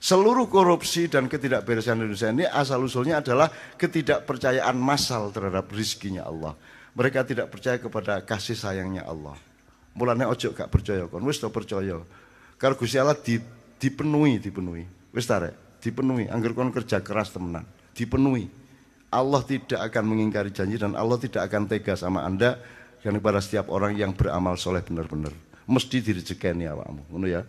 Seluruh korupsi dan ketidakberesan Indonesia ini asal usulnya adalah ketidakpercayaan massal terhadap rizkinya Allah. Mereka tidak percaya kepada kasih sayangnya Allah. Mulanya ojo gak percaya kon, wis percaya. Karena Gusti Allah dipenuhi, dipenuhi. Wis tarik, dipenuhi. Angger kon kerja keras temenan, dipenuhi. Allah tidak akan mengingkari janji dan Allah tidak akan tega sama Anda dan kepada setiap orang yang beramal soleh benar-benar. Mesti direjekeni awakmu, ngono ya.